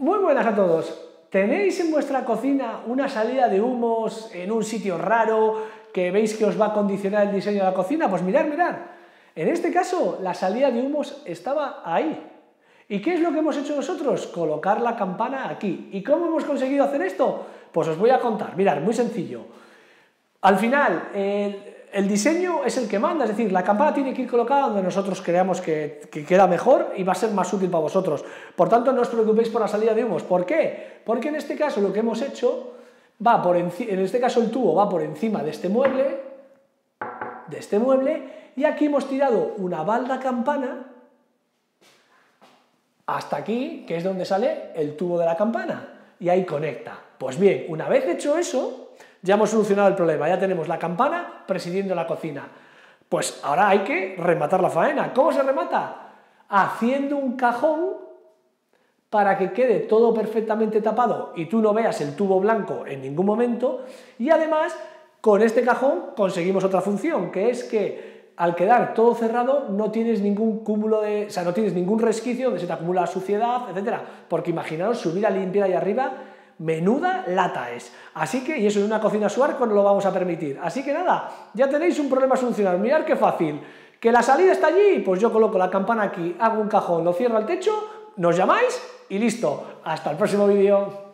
Muy buenas a todos. ¿Tenéis en vuestra cocina una salida de humos en un sitio raro que veis que os va a condicionar el diseño de la cocina? Pues mirad, mirad. En este caso, la salida de humos estaba ahí. ¿Y qué es lo que hemos hecho nosotros? Colocar la campana aquí. ¿Y cómo hemos conseguido hacer esto? Pues os voy a contar. Mirad, muy sencillo. Al final, el, diseño es el que manda, es decir, la campana tiene que ir colocada donde nosotros creamos que, queda mejor y va a ser más útil para vosotros. Por tanto, no os preocupéis por la salida de humos. ¿Por qué? Porque en este caso lo que hemos hecho va por en este caso el tubo va por encima de este mueble, de este mueble, y aquí hemos tirado una balda campana hasta aquí, que es donde sale el tubo de la campana, y ahí conecta. Pues bien, una vez hecho eso, ya hemos solucionado el problema, ya tenemos la campana presidiendo la cocina. Pues ahora hay que rematar la faena. ¿Cómo se remata? Haciendo un cajón para que quede todo perfectamente tapado y tú no veas el tubo blanco en ningún momento. Y además, con este cajón conseguimos otra función, que es que al quedar todo cerrado no tienes ningún cúmulo de, o sea, no tienes ningún resquicio donde se te acumula suciedad, etcétera. Porque imaginaos subir a limpiar ahí arriba menuda lata es. Así que, y eso en una cocina suarco no lo vamos a permitir. Así que nada, ya tenéis un problema solucionado. Mirad qué fácil. Que la salida está allí, pues yo coloco la campana aquí, hago un cajón, lo cierro al techo, nos llamáis y listo. Hasta el próximo vídeo.